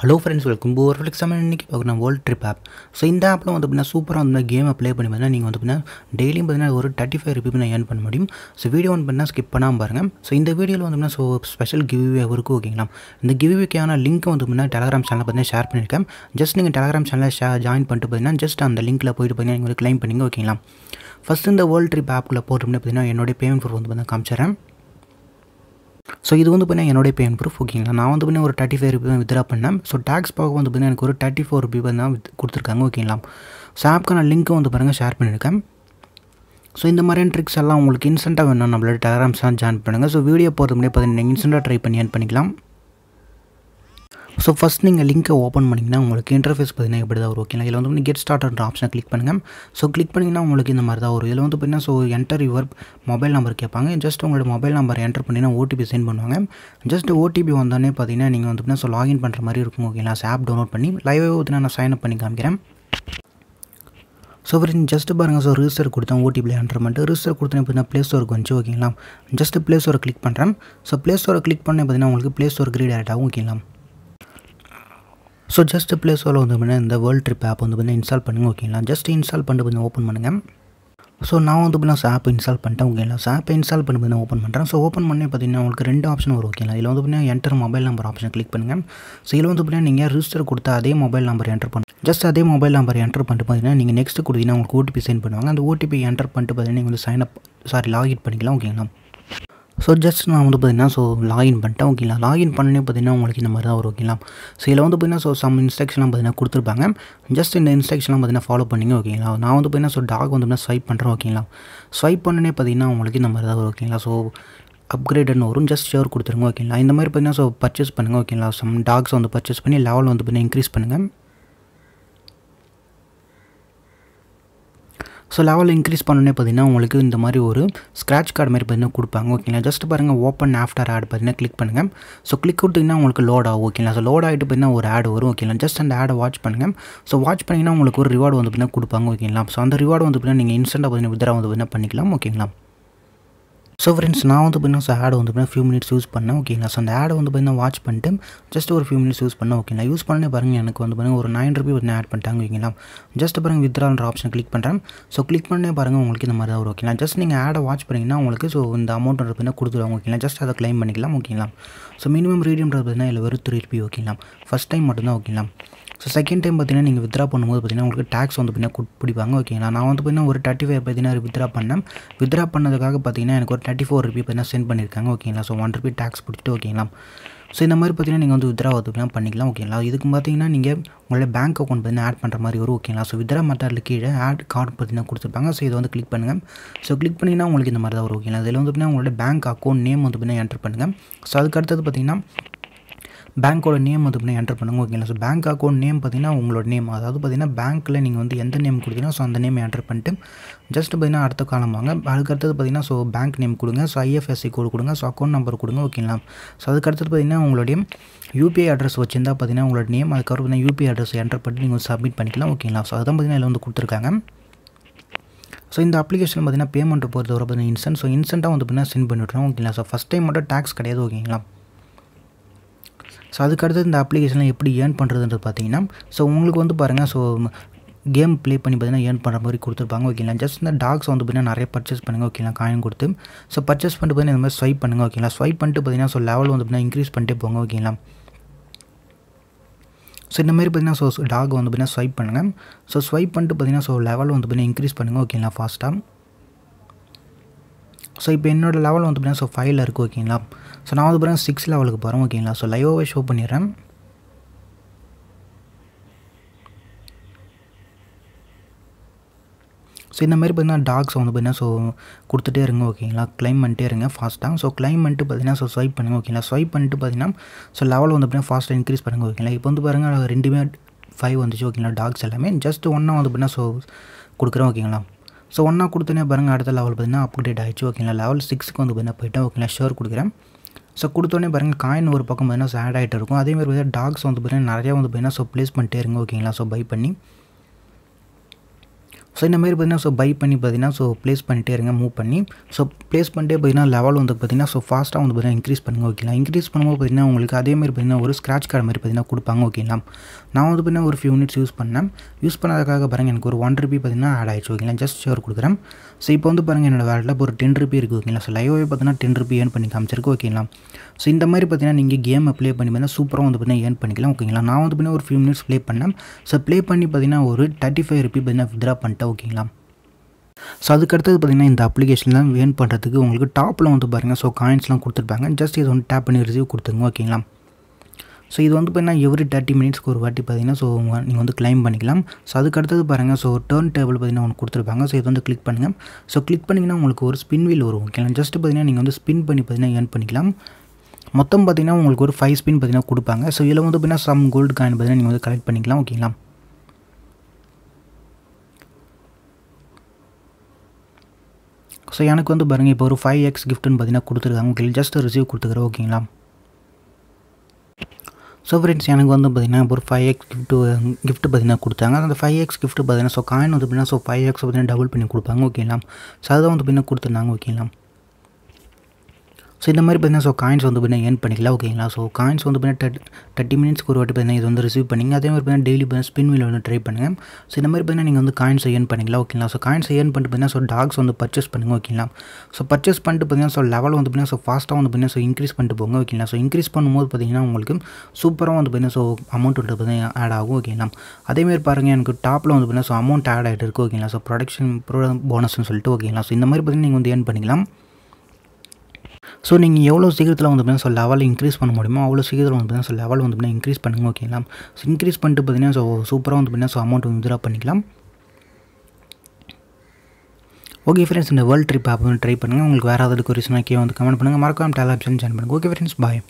Hello friends welcome ஒரு flicks நம்ம இன்றைக்கி பார்க்குறோம் வேர்ல்ட் ட்ரிப் ஆப் ஸோ இந்த ஆப்பில் வந்து அப்படின்னா சூப்பராக வந்து கேமை ப்ளே பண்ணி பார்த்தீங்கன்னா நீங்கள் வந்து பார்த்தீங்கன்னா டெய்லியும் பார்த்தீங்கன்னா ஒரு தேர்ட்டி ஃபைவ் ருபீஸ் நான் ஏர்ன் பண்ண முடியும். ஸோ வீடியோ ஒன் பண்ணால் ஸ்கிப் பண்ணாமல் பாருங்கள் ஸோ இந்த வீடியோவில் வந்து அப்படின்னா ஸோ ஸ்பெஷல் கிவ்வே இருக்கும் ஓகேங்களா இந்த கிவ்வேக்கான லிங்க் வந்து பார்த்தீங்கன்னா டெலகிராம் சேனலில் பார்த்தீங்கன்னா ஷேர் பண்ணியிருக்கேன். ஜஸ்ட் நீங்கள் டெலகிராம் சேனலில் ஷே ஜாயின் பண்ணிட்டு பார்த்தீங்கன்னா ஜஸ்ட் அந்த லிங்க்கில் போயிட்டு பார்த்தீங்கன்னா நீங்கள் கிளைம் பண்ணிங்க ஓகேங்களா ஃபஸ்ட் இந்த வேர்ல்ட் ட்ரிப் ஆப்பில் போட்டோம்னா பார்த்தீங்கன்னா என்னுடைய பேமெண்ட் ப்ரூஃப் வந்து பார்த்தீங்கன்னா காமிச்சிடுறேன். ஸோ இது வந்து பார்த்தீங்கன்னா என்னுடைய பேன் ப்ரூஃப் ஓகேங்களா நான் வந்து பார்த்தீங்கன்னா ஒரு தேர்ட்டி ஃபைவ் ருபி வித்ரா பண்ணேன். ஸோ டேக்ஸ் பார்க்க வந்து பார்த்தீங்கன்னா எனக்கு ஒரு தேர்ட்டி ஃபோர் ருபி தான் கொடுத்துருக்காங்க ஓகேங்களா ஸோ ஆப்க்கான லிங்க்கும் வந்து பாருங்கள் ஷேர் பண்ணியிருக்கேன். ஸோ இந்த மாதிரியான ட்ரிக்ஸ் எல்லாம் உங்களுக்கு இன்ஸ்டண்ட்டாக வேணும் நம்மளோட டெலகிராம்ஸ்லாம் ஜாயின் பண்ணுங்கள் ஸோ வீடியோ போகிறது முன்னாடி பார்த்தீங்கன்னா இன்ஸ்டண்ட்டாக ட்ரை பண்ணி ஏன் பண்ணிக்கலாம். ஸோ ஃபஸ்ட் நீங்கள் லிங்க்கை ஓப்பன் பண்ணிங்கன்னா உங்களுக்கு இன்டர்ஃபேஸ் பார்த்தீங்கன்னா எப்படி தான் வரும் ஓகேங்களா இதில் வந்து கெட் ஸ்டார்ட்ன்ற ஆப்ஷனை கிளிக் பண்ணுங்கள் ஸோ கிளிக் பண்ணிங்கன்னா உங்களுக்கு இந்த மாதிரி தான் வரும். இதில் வந்து பார்த்தீங்கன்னா so enter your mobile number கேட்பாங்க. ஜஸ்ட் உங்களோட மொபைல் நம்பர் என்டர் பண்ணினா ஓடிபி சென்ட் பண்ணுவாங்க. ஜஸ்ட் ஓடிபி வந்தோடனே பார்த்தீங்கன்னா நீங்கள் வந்து பார்த்தீங்கன்னா ஸோ லாகின் பண்ணுற மாதிரி இருக்கும் ஓகேங்களா ஸோ ஆப் டவுன்லோட் பண்ணி லைவாக பார்த்தீங்கன்னா நான் சைன் அப் பண்ணி காமிக்கிறேன். ஸோ ஃப்ரெண்ட் ஜஸ்ட் பாருங்கள் ஸோ ரிஜிஸ்டர் கொடுத்தேன் ஓடிபியில் என்டர் பண்ணிட்டு ரிஜிஸ்டர் கொடுத்தேன் பார்த்தீங்கன்னா ப்ளே ஸ்டோருக்கு வந்துச்சு ஓகேங்களா ஜஸ்ட் ப்ளே ஸ்டோரை கிளிக் பண்ணுறேன் ஸோ ப்ளே ஸ்டோரை கிளிக் பண்ணேன் பார்த்தீங்கன்னா உங்களுக்கு ப்ளே ஸ்டோர் கிரீட் டேரக்ட் ஆகும் ஓகேங்களா ஸோ ஜஸ்ட் ப்ளே ஸ்டோரில் வந்து பார்த்தீங்கன்னா இந்த வேர்ல்ட் ட்ரிப் ஆப் வந்து பார்த்தீங்கன்னா இன்ஸ்டால் பண்ணுங்கள் ஓகேங்களா ஜஸ்ட் இன்ஸ்டால் பண்ணிட்டு கொஞ்சம் ஓப்பன் பண்ணுங்கள் ஸோ நான் வந்து பார்த்தீங்கன்னா ஆப் இன்ஸ்டால் பண்ணிட்டேன் ஓகேங்களா ஸோ ஆப் இன்ஸ்டால் பண்ணி நான் ஓப்பன் பண்ணுறேன் ஸோ ஓப்பன் பண்ணி பார்த்தீங்கன்னா உங்களுக்கு ரெண்டு ஆப்ஷன் வரும் ஓகேங்களா இதில் வந்து பார்த்தீங்கன்னா enter mobile number option click பண்ணுங்கள் ஸோ இதில் வந்து பார்த்தீங்கன்னா நீங்கள் ரிஜிஸ்டர் கொடுத்தா அதே மொபைல் நம்பர் என்டர் பண்ண ஜஸ்ட் அதே மொபைல் நம்பர் என்டர் பண்ணிட்டு பார்த்தீங்கன்னா நீங்கள் நெக்ஸ்ட் கொடுத்தீங்கன்னா உங்களுக்கு ஓடிபி சென்ட் பண்ணுவாங்க. அந்த ஓடிபி என்டர் பண்ணிட்டு பார்த்தீங்கன்னா நீங்கள் வந்து சைன் அப் சாரி லாகின் பண்ணிக்கலாம் ஓகேங்களா ஸோ ஜஸ்ட் நான் வந்து பார்த்தீங்கன்னா ஸோ லாகின் பண்ணிட்டேன். ஓகேங்களா லாகின் பண்ணனே பார்த்தீங்கன்னா உங்களுக்கு இந்த மாதிரி தான் வரும் ஓகேங்களா ஸோ இதில் வந்து பார்த்தீங்கன்னா ஸோ சம் இன்ஸ்ட்ரக்ஷன்லாம் பார்த்தீங்கன்னா கொடுத்துருப்பாங்க. ஜஸ்ட் இந்த இன்ஸ்ட்ரக்ஷன்லாம் பார்த்தீங்கன்னா ஃபாலோ பண்ணிங்க ஓகேங்களா நான் வந்து பார்த்தீங்கன்னா ஸோ டாக் வந்து பார்த்தீங்கன்னா ஸ்வைப் பண்ணுறேன் ஓகேங்களா ஸ்வைப் பண்ணனே பார்த்தீங்கன்னா உங்களுக்கு இந்த மாதிரி தான் வரும் ஓகேங்களா ஸோ அப்கிரேடட்னு வரும். ஜஸ்ட் ஷேர் கொடுத்துருங்க ஓகேங்களா இந்த மாதிரி பார்த்தீங்கன்னா ஸோ பர்ச்சேஸ் பண்ணுங்கள் ஓகேங்களா சம் டாக்ஸ் வந்து பர்ச்சேஸ் பண்ணி லெவல் வந்து பார்த்தீங்கன்னா இன்க்ரீஸ் பண்ணுங்கள் ஸோ லெவல் இன்க்ரீஸ் பண்ணோன்னே பார்த்தீங்கன்னா உங்களுக்கு இந்த மாதிரி ஒரு ஸ்க்ராட்ச் கார்டு மாதிரி பார்த்தீங்கன்னா கொடுப்பாங்க. ஓகேங்களா ஜஸ்ட் பாருங்கள் ஓப்பன் ஆஃப்டர் ஆட் பார்த்தீங்கன்னா கிளிக் பண்ணுங்கள் ஸோ கிளிக் கொடுத்தீங்கன்னா உங்களுக்கு லோட் ஆகும். ஓகேங்களா ஸோ லோட் ஆகிட்டு பார்த்தீங்கன்னா ஒரு ஆட் வரும். ஓகேங்களா ஜஸ்ட் அந்த ஆடை வாட்ச் பண்ணுங்கள் ஸோ வாட்ச் பண்ணிங்கன்னா உங்களுக்கு ஒரு ரிவார்டு வந்து பார்த்தீங்கன்னா கொடுப்பாங்க. ஓகேங்களா ஸோ அந்த ரிவார்டு வந்து பார்த்தீங்கன்னா நீங்கள் இன்ஸ்டண்ட்டாக பார்த்தீங்கன்னா வித்ரா வந்து பார்த்தீங்கன்னா பண்ணிக்கலாம். ஓகேங்களா ஸோ ஃப்ரெண்ட்ஸ் நான் வந்து பார்த்தீங்கன்னா ஸோ ஆட் வந்து பார்த்தீங்கன்னா ஃபியூ மினிட்ஸ் யூஸ் பண்ணேன். ஓகேங்களா ஸோ அந்த ஆடை வந்து பார்த்தீங்கன்னா வாட்ச் பண்ணிட்டு ஜஸ்ட் ஒரு ஃபியூ மினிட்ஸ் யூஸ் பண்ணேன். ஓகேங்களா யூஸ் பண்ணே பாருங்கள் எனக்கு வந்து பாருங்கள் ஒரு நைன் ருபி வந்து ஆட் பண்ணிட்டாங்க ஓகேங்களா ஜஸ்ட் பாருங்கள் வித்ரான்ற ஆப்ஷன் கிளிக் பண்ணுறேன் ஸோ கிளிக் பண்ணே பாருங்கள் உங்களுக்கு இந்த மாதிரி தான் வரும் ஓகேங்களா ஜஸ்ட் நீங்கள் ஆடை வாட்ச் பண்ணிங்கன்னா உங்களுக்கு ஸோ இந்த அமௌண்ட் வந்து பார்த்தீங்கன்னா கொடுத்துருவாங்க ஓகேங்களா ஜஸ்ட் அதை க்ளைம் பண்ணிக்கலாம் ஓகேங்களா ஸோ மினிமம் ரீடியம்ன்றது பார்த்தீங்கன்னா இல்லை வெறும் த்ரீ ருபி ஓகேங்களா ஃபஸ்ட் டைம் மட்டும்தான் ஓகேங்களா ஸோ செகண்ட் டைம் பார்த்தீங்கன்னா நீங்கள் வித்ரா பண்ணும்போது பார்த்தீங்கன்னா உங்களுக்கு டேக்ஸ் வந்து பார்த்தீங்கன்னா பிடிப்பாங்க ஓகேங்களா நான் வந்து பார்த்தீங்கன்னா ஒரு தேர்ட்டி ஃபைவ் பார்த்தீங்கன்னா வித்ரா பண்ணேன். வித்ரா பண்ணதுக்காக பார்த்தீங்கன்னா எனக்கு ஒரு தேர்ட்டி ஃபோர் ருபி பார்த்தீங்கன்னா சென்ட் பண்ணியிருக்காங்க ஓகேங்களா ஸோ ஒன் ருபி டேக்ஸ் பிடிச்சிட்டு ஓகேங்களா ஸோ இந்த மாதிரி பார்த்தீங்கன்னா நீங்கள் வந்து வித்ரா வந்து பண்ணிக்கலாம் ஓகேங்களா இதுக்கு பார்த்தீங்கன்னா நீங்கள் உங்களோட பேங்க் அக்கௌண்ட் பார்த்தீங்கன்னா ஆட் பண்ணுற மாதிரி வரும் ஓகேங்களா ஸோ வித்ரா மெத்தடில் கீழே ஆட் கார்டு பார்த்தீங்கன்னா கொடுத்துருப்பாங்க. ஸோ இதை வந்து கிளிக் பண்ணுங்கள் ஸோ கிளிக் பண்ணிங்கன்னா உங்களுக்கு இந்த மாதிரி தான் வரும் ஓகேங்களா இதில் வந்து பார்த்தீங்கன்னா உங்களோட பேங்க் அக்கௌண்ட் நேம் வந்து பார்த்தீங்கன்னா என்டர் பண்ணுங்கள் ஸோ அதுக்கு அடுத்தது பார்த்தீங்கன்னா பேங்க்கோட நேம் வந்து பார்த்தீங்கன்னா என்டர் பண்ணுங்க ஓகேங்களா ஸோ பேங்க் அக்கௌண்ட் நேம் பார்த்தீங்கன்னா உங்களோட நேம் அதாவது பார்த்தீங்கன்னா பேங்க்கில் நீங்கள் வந்து எந்த நேம் கொடுத்தீங்கன்னா ஸோ அந்த நேம் என்டர் பண்ணிட்டு ஜஸ்ட் பார்த்தீங்கன்னா அடுத்த காலம் வாங்க. அதுக்கடுத்தது பார்த்தீங்கன்னா ஸோ பேங்க் நேம் கொடுங்க ஸோ ஐஎஃப்எஸ்சி கோடு கொடுங்க ஸோ அக்கௌண்ட் நம்பர் கொடுங்க ஓகேங்களா ஸோ அதுக்கு அடுத்தது பார்த்தீங்கன்னா உங்களுடைய யூபிஐ அட்ரஸ் வச்சிருந்தா பார்த்தீங்கன்னா உங்களோட நேம் அதுக்கப்புறம் பார்த்தீங்கன்னா யூபிஐ அட்ரஸ் என்டர் பண்ணி நீங்கள் சப்மிட் பண்ணிக்கலாம் ஓகேங்களா ஸோ அதான் பார்த்தீங்கன்னா இதில் வந்து கொடுத்துருக்காங்க. ஸோ இந்த அப்ளிகேஷன் பார்த்தீங்கன்னா பேமெண்ட்டை பொறுத்தவரை பார்த்தீங்கன்னா இன்ஸ்டன்ட் ஸோ இன்ஸ்டண்ட்டாக வந்து பார்த்தீங்கன்னா சென்ட் பண்ணிவிட்றோம் ஓகேங்களா ஸோ ஃபஸ்ட் டைம் மட்டும் டேக்ஸ் கிடையாது ஓகேங்களா ஸோ அதுக்கடுத்து இந்த அப்ளிகேஷனில் எப்படி ஏர்ன் பண்ணுறதுன்றது பார்த்தீங்கன்னா ஸோ உங்களுக்கு வந்து பாருங்கள் ஸோ கேம் ப்ளே பண்ணி பார்த்தீங்கன்னா ஏர்ன் பண்ணுற மாதிரி கொடுத்துருப்பாங்க ஓகேங்களா ஜஸ்ட் இந்த டாக்ஸ் வந்து பார்த்தீங்கன்னா நிறைய பர்ச்சேஸ் பண்ணுங்கள் ஓகேங்களா காயின் கொடுத்து. ஸோ பர்ச்சேஸ் பண்ணிட்டு பார்த்தீங்கன்னா இந்த மாதிரி ஸ்வைப் பண்ணுங்கள் ஓகேங்களா ஸ்வைப் பண்ணிட்டு பார்த்தீங்கன்னா ஸோ லெவல் வந்து பார்த்தீங்கன்னா இன்க்ரீஸ் பண்ணிட்டே போங்க ஓகேங்களா ஸோ இந்த மாதிரி பார்த்தீங்கன்னா ஸோ டாக் வந்து பார்த்தீங்கன்னா ஸ்வைப் பண்ணுங்கள் ஸோ ஸ்வைப் பண்ணிட்டு பார்த்தீங்கன்னா ஸோ லெவல் வந்து பார்த்தீங்கன்னா இன்க்ரீஸ் பண்ணுங்கள் ஓகேங்களா ஃபாஸ்ட்டாக ஸோ இப்போ என்னோடய லெவல் வந்து பார்த்தீங்கன்னா ஸோ ஃபைவ்ல இருக்குது ஓகேங்களா ஸோ நான் வந்து பார்த்தீங்கன்னா சிக்ஸ் லெவலுக்கு போகிறேன் ஓகேங்களா ஸோ லைவாகவே ஷோ பண்ணிடுறேன். ஸோ இந்த மாதிரி பார்த்தீங்கன்னா டாக்ஸ் வந்து பார்த்தீங்கன்னா ஸோ கொடுத்துட்டே இருங்க ஓகேங்களா க்ளைம் பண்ணிட்டே இருங்க ஃபாஸ்ட்டாக ஸோ க்ளைம் பண்ணிட்டு பார்த்தீங்கன்னா ஸோ ஸ்வைப் பண்ணுங்கள் ஓகேங்களா ஸ்வைப் பண்ணிட்டு பார்த்தீங்கன்னா ஸோ லெவல் வந்து பார்த்தீங்கன்னா ஃபாஸ்ட்டாக இன்க்ரீஸ் பண்ணுங்கள் ஓகேங்களா இப்போ வந்து பாருங்கள் ரெண்டுமே ஃபைவ் வந்துச்சு ஓகேங்களா டாக்ஸ் எல்லாமே. ஜஸ்ட் ஒன்றா வந்து பார்த்தீங்கன்னா ஸோ கொடுக்குறேன் ஓகேங்களா ஸோ ஒன்றா கொடுத்தனே பாருங்கள் அடுத்த லெவல் பார்த்தீங்கன்னா அப்டேட் ஆகிடுச்சு ஓகேங்களா லெவல் சிக்ஸ்க்கு வந்து பார்த்தீங்கன்னா போயிட்டேன் ஓகேங்களா ஷோர் கொடுக்குறேன். ஸோ கொடுத்தோடனே பாருங்கள் காயின் ஒரு பக்கம் பார்த்தீங்கன்னா ஸோ ஆட் ஆகிட்டு இருக்கும். அதேமாதிரி பார்த்தீங்கன்னா டாக்ஸ் வந்து பார்த்தீங்கன்னா நிறையா வந்து பார்த்தீங்கன்னா ஸோ ப்ளேஸ் பண்ணிட்டே இருங்க ஓகேங்களா ஸோ பை பண்ணி. ஸோ இந்த மாதிரி பார்த்தீங்கன்னா ஸோ பை பண்ணி பார்த்தீங்கன்னா ஸோ ப்ளேஸ் பண்ணிட்டே இருங்க மூவ் பண்ணி. ஸோ ப்ளேஸ் பண்ணிட்டே பார்த்தீங்கன்னா லெவல் வந்து பார்த்தீங்கன்னா ஸோ ஃபாஸ்ட்டாக வந்து பார்த்தீங்கன்னா இன்க்ரீஸ் பண்ணுங்க ஓகேங்களா இன்க்ரீஸ் பண்ணும்போது பார்த்தீங்கன்னா உங்களுக்கு அதே மாதிரி பார்த்தீங்கன்னா ஒரு ஸ்க்ராட்ச் கார்டு மாதிரி பார்த்தீங்கன்னா கொடுப்பாங்க ஓகேங்களா நான் வந்து பார்த்தீங்கன்னா ஒரு ஃபியூ மினிட்ஸ் யூஸ் பண்ணேன். யூஸ் பண்ணதுக்காக பாருங்கள் எனக்கு ஒரு ஒன் ருபி பார்த்தீங்கன்னா ஆட் ஆயிடுச்சு ஓகேங்களா ஜஸ்ட் ஷேர் கொடுக்குறேன். ஸோ இப்போ வந்து பாருங்கள் என்னோட வேலையில் இப்போ ஒரு டென் ருபி இருக்குது ஓகேங்களா ஸோ லைவாகவே பார்த்தீங்கன்னா டென் ருபி ஏர்ன் பண்ணி காமிச்சிருக்கு ஓகேங்களா ஸோ இந்த மாதிரி பார்த்தீங்கன்னா நீங்கள் கேமை ப்ளே பண்ணி பார்த்தீங்கன்னா சூப்பராக வந்து பார்த்தீங்கன்னா ஏர்ன் பண்ணிக்கலாம் ஓகேங்களா நான் வந்து பார்த்தீங்கன்னா ஒரு ஃபியூ மினிட்ஸ் ப்ளே பண்ணேன். ஸோ ப்ளே பண்ணி பார்த்தீங்கன்னா ஒரு தேர்ட்டி ஃபைவ் ருபி பார்த்தீங்கன்னா வித்ரா பண்ணிட்டேன். ஓகேங்களா ஸோ அதுக்கடுத்தது பார்த்திங்கன்னா இந்த அப்ளிகேஷன்லாம் வேன் பண்ணுறதுக்கு உங்களுக்கு டாப்பில் வந்து பாருங்கள் ஸோ காயின்ஸ்லாம் கொடுத்துருப்பாங்க. ஜஸ்ட் இது வந்து டேப் பண்ணி ரிசீவ் கொடுத்துங்க ஓகேங்களா ஸோ இது வந்து பார்த்தீங்கன்னா எவ்ரி தேர்ட்டி மினிட்ஸ்க்கு ஒரு வாட்டி பார்த்தீங்கன்னா ஸோ நீங்கள் வந்து கிளைம் பண்ணிக்கலாம். ஸோ அதுக்கடுத்தது பாருங்கள் ஸோ டேர்ன் டேபிள் பார்த்தீங்கன்னா ஒன்று கொடுத்துருப்பாங்க. ஸோ இது வந்து கிளிக் பண்ணுங்கள் ஸோ கிளிக் பண்ணிங்கன்னா உங்களுக்கு ஒரு ஸ்பின் வீல் வரும். ஓகேங்களா ஜஸ்ட் பார்த்தீங்கன்னா நீங்கள் வந்து ஸ்பின் பண்ணி பார்த்தீங்கன்னா ஏர்ன் பண்ணிக்கலாம். மொத்தம் பார்த்தீங்கன்னா உங்களுக்கு ஒரு ஃபைவ் ஸ்பின் பார்த்தீங்கன்னா கொடுப்பாங்க. ஸோ இதில் வந்து பார்த்தீங்கன்னா சம் கோல்டு காயின் பார்த்தீங்கன்னா நீங்கள் வந்து கலெக்ட் பண்ணிக்கலாம். ஓகேங்களா ஸோ எனக்கு வந்து பாருங்கள் இப்போ ஒரு ஃபைவ் எக்ஸ் கிஃப்ட்டுன்னு பார்த்தீங்கன்னா கொடுத்துருக்காங்க. உங்களுக்கு ஜஸ்ட் ரிசீவ் கொடுத்துக்கிறேன். ஓகேங்களா ஸோ ஃப்ரெண்ட்ஸ் எனக்கு வந்து பார்த்திங்கன்னா ஒரு ஃபைவ் எக்ஸ் கிஃப்ட்டு கிஃப்ட் பார்த்தீங்கன்னா கொடுத்தாங்க. அந்த ஃபைவ் எக்ஸ் கிஃப்ட் பார்த்தீங்கன்னா ஸோ காயின் வந்து பார்த்தீங்கன்னா ஸோ ஃபைவ் எக்ஸ் பார்த்தீங்கன்னா டபுள் பண்ணி கொடுப்பாங்க. ஓகேங்களா ஸோ அதுதான் வந்து பார்த்தீங்கன்னா கொடுத்துருந்தாங்க. ஓகேங்களா ஸோ இந்த மாதிரி பார்த்தீங்கன்னா ஸோ காயின்ஸ் வந்து பார்த்தீங்கன்னா ஏர்ன் பண்ணிக்கலாம் ஓகேங்களா ஸோ காயின்ஸ் வந்து பார்த்தீங்கன்னா தேர்ட்டி மினிட்ஸ்க்கு ஒரு வாட்டி பார்த்தீங்கன்னா இது வந்து ரிசீவ் பண்ணிங்க. அதே மாதிரி பார்த்தீங்கன்னா டெய்லி பார்த்தீங்கன்னா ஸ்பின் வீல் வந்து ட்ரை பண்ணுங்கள் ஸோ இந்த மாதிரி பார்த்தீங்கன்னா நீங்கள் வந்து காயின்ஸ் ஏர்ன் பண்ணிக்கலாம் ஓகேங்களா ஸோ காயின்ஸ் ஏர்ன் பண்ணிட்டு பார்த்தீங்கன்னா ஸோ டாக்ஸ் வந்து பர்ச்சேஸ் பண்ணுங்க ஓகேங்களா ஸோ பர்ச்சேஸ் பண்ணிட்டு பார்த்தீங்கன்னா ஸோ லெவல் வந்து பார்த்தீங்கன்னா ஸோ ஃபாஸ்ட்டாக வந்து பார்த்தீங்கன்னா ஸோ இன்க்ரீஸ் பண்ணிட்டு போங்க ஓகேங்களா ஸோ இன்க்ரீஸ் பண்ணும்போது பார்த்தீங்கன்னா உங்களுக்கு சூப்பராக வந்து பார்த்தீங்கன்னா ஸோ அமௌண்ட் வந்து பார்த்தீங்கன்னா ஆட் ஆகும் ஓகேங்களா அதேமாதிரி பாருங்கள் எனக்கு டாப்பில் வந்து பார்த்தீங்கன்னா ஸோ அமௌண்ட் ஆட் ஆகிட்டு இருக்குது ஓகேங்களா ஸோ ப்ரொடக்ஷன் ப்ரோ போனஸ்னு சொல்லிட்டு ஓகேங்களா ஸோ இந்த மாதிரி பார்த்தீங்கன்னா நீங்கள் வந்து ஏர்ன் பண்ணிக்கலாம். ஸோ நீங்கள் எவ்வளோ சீக்கிரத்தில் வந்து பார்த்தீங்கன்னா ஸோ லெவல் இன்க்ரீஸ் பண்ண முடியுமோ அவ்வளோ சீக்கிரத்தில் வந்து பார்த்தீங்கன்னா ஸோ லெவல் வந்து பார்த்தீங்கன்னா இன்க்ரீஸ் பண்ணுங்க ஓகேங்களா ஸோ இன்க்ரீஸ் பண்ணிட்டு பார்த்தீங்கன்னா ஸோ சூப்பராக வந்து பார்த்தீங்கன்னா ஸோ அமௌண்ட் வித்ரா பண்ணிக்கலாம். ஓகே ஃப்ரெண்ட்ஸ் இந்த வேர்ல்ட் ட்ரிப் ஆப் வந்து ட்ரை பண்ணுங்கள் உங்களுக்கு வேறு ஏதாவது கொரிஸ்னா கே வந்து கமெண்ட் பண்ணுங்கள் மறக்காம டேல் ஆப்ஷன் ஜாயின் பண்ணுங்கள் ஓகே ஃப்ரெண்ட்ஸ் பாய்